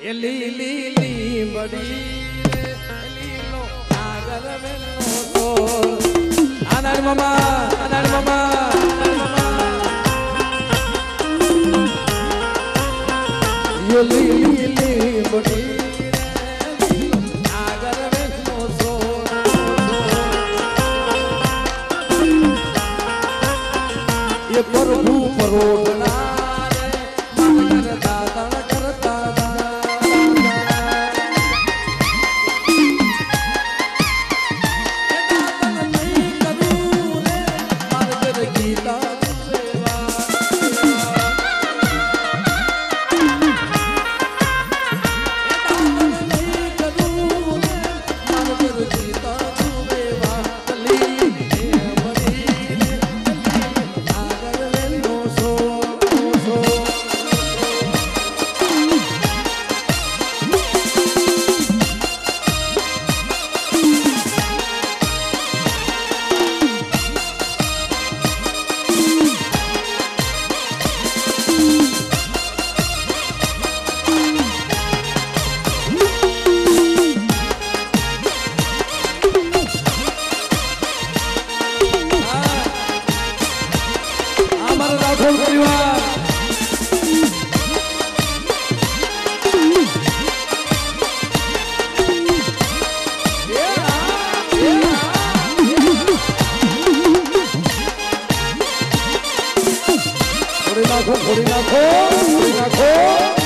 એ લીલી લીંબડી રે, લીલો નાગર વેલો તો. આનાર મામા આનાર મામા યો પ્રભુ પરોઢના 나고 고리 나고 우리 나고.